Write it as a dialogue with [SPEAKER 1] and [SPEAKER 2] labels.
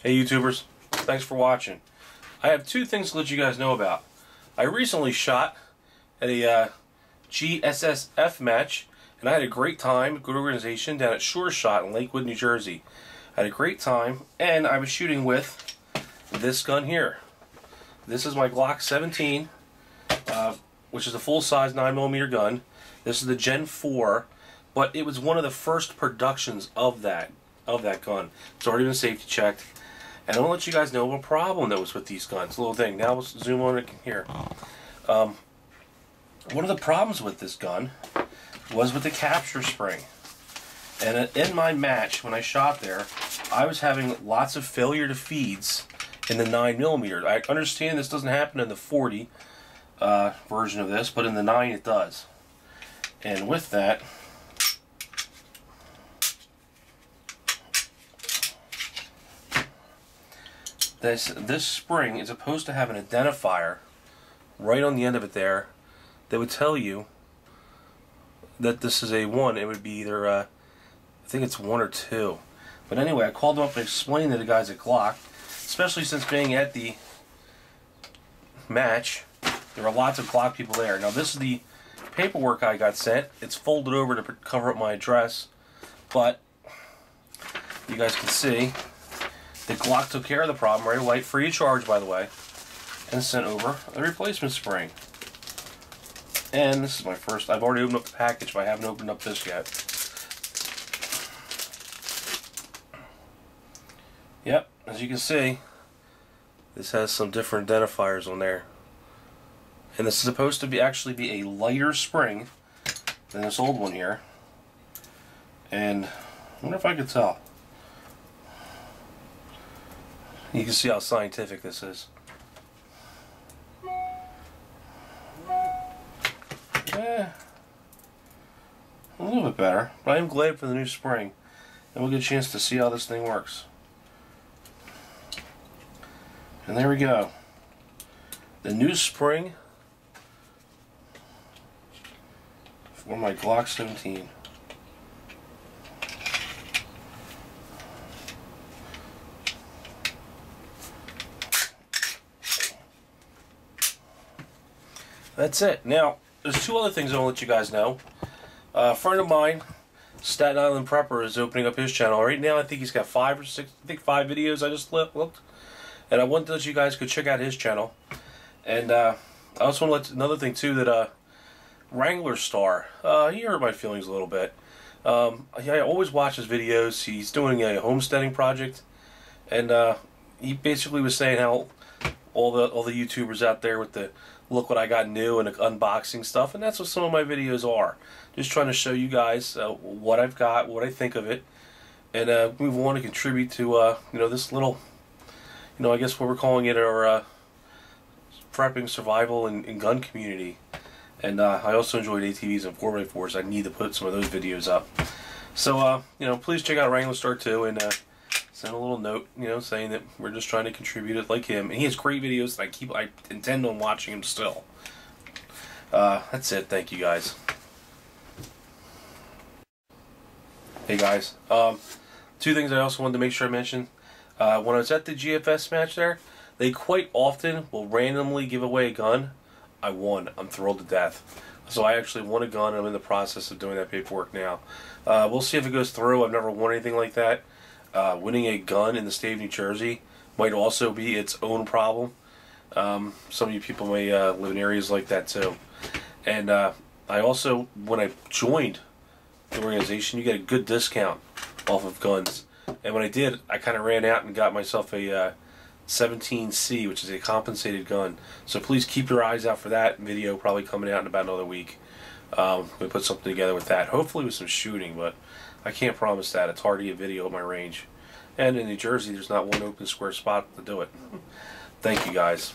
[SPEAKER 1] Hey YouTubers, thanks for watching. I have two things to let you guys know about. I recently shot at a uh, GSSF match and I had a great time, good organization down at Sure Shot in Lakewood, New Jersey. I had a great time and I was shooting with this gun here. This is my Glock 17, uh, which is a full-size 9mm gun. This is the Gen 4, but it was one of the first productions of that of that gun. It's already been safety checked. And I want to let you guys know of a problem that was with these guns. Little thing. Now let's zoom on it here. Um, one of the problems with this gun was with the capture spring. And in my match, when I shot there, I was having lots of failure to feeds in the 9mm. I understand this doesn't happen in the 40 uh, version of this, but in the 9 it does. And with that, this this spring is supposed to have an identifier right on the end of it there that would tell you that this is a one. It would be either uh, I think it's one or two. But anyway, I called them up and explained to the guys at Glock, especially since being at the match, there were lots of Glock people there. Now this is the paperwork I got sent. It's folded over to cover up my address, but you guys can see the Glock took care of the problem right away, free of charge by the way, and sent over a replacement spring. And this is my first, I've already opened up the package, but I haven't opened up this yet. Yep, as you can see, this has some different identifiers on there. And this is supposed to be actually be a lighter spring than this old one here. And I wonder if I could tell. You can see how scientific this is. Yeah, a little bit better, but I am glad for the new spring. And we'll get a chance to see how this thing works. And there we go. The new spring for my Glock 17. That's it. Now, there's two other things I want to let you guys know. Uh, a friend of mine, Staten Island Prepper, is opening up his channel. Right now, I think he's got five or six, I think five videos I just looked. And I wanted to let you guys go check out his channel. And uh, I also want to let another thing, too, that uh, Wrangler Star, uh, he hurt my feelings a little bit. Um, I always watch his videos. He's doing a homesteading project. And uh, he basically was saying how all the all the YouTubers out there with the look what I got new and unboxing stuff, and that's what some of my videos are. Just trying to show you guys uh, what I've got, what I think of it, and uh, we want to contribute to uh, you know this little, you know I guess what we're calling it our uh, prepping survival and, and gun community. And uh, I also enjoyed ATVs and 4x4s. I need to put some of those videos up. So, uh, you know, please check out Wrangler Star 2 and sent a little note, you know, saying that we're just trying to contribute it like him. And he has great videos that I keep, I intend on watching him still. Uh, that's it. Thank you guys. Hey guys. Um, two things I also wanted to make sure I mentioned. Uh, when I was at the GFS match there, they quite often will randomly give away a gun. I won. I'm thrilled to death. So I actually won a gun. I'm in the process of doing that paperwork now. Uh, we'll see if it goes through. I've never won anything like that uh, winning a gun in the state of New Jersey might also be its own problem. Um, some of you people may uh, live in areas like that too. And uh, I also, when I joined the organization, you get a good discount off of guns. And when I did, I kind of ran out and got myself a 17C, uh, which is a compensated gun. So please keep your eyes out for that video, probably coming out in about another week. Um, we put something together with that, hopefully with some shooting, but I can't promise that. It's hard to get video at my range. And in New Jersey, there's not one open square spot to do it. Thank you, guys.